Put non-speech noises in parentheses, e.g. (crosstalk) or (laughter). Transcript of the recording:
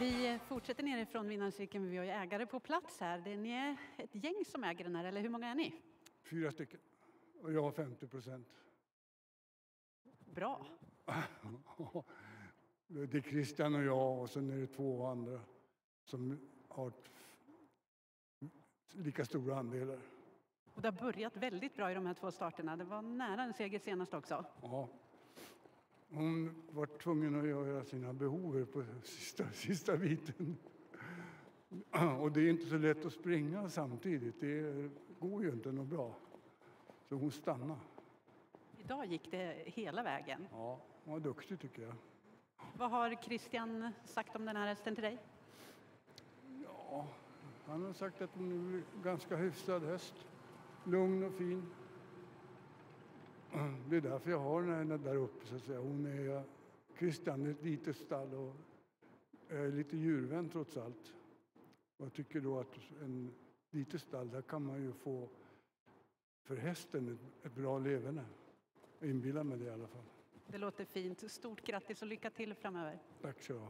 Vi fortsätter nerifrån Vinnarcirkeln. Vi har ju ägare på plats här. Det är ni är ett gäng som äger den här, eller hur många är ni? Fyra stycken. Och jag har 50 procent. Bra. (laughs) Det är Christian och jag och sen är det två andra som har lika stora andelar. Och det har börjat väldigt bra i de här två starterna. Det var nära en seger senast också. Ja. Hon var tvungen att göra sina behov på sista, sista biten. Och det är inte så lätt att springa samtidigt. Det går ju inte något bra. Så hon stannade. Idag gick det hela vägen. Ja, hon var duktig tycker jag. Vad har Christian sagt om den här hästen till dig? Ja, han har sagt att hon är ganska hyfsad häst. Lugn och fin. Det är därför jag har henne där uppe så att säga. Hon är Christian är ett litet stall och är lite djurvän trots allt. Och jag tycker då att en litet stall, där kan man ju få för hästen ett, bra leverne. Jag inbillar mig det i alla fall. Det låter fint. Stort grattis och lycka till framöver. Tack så.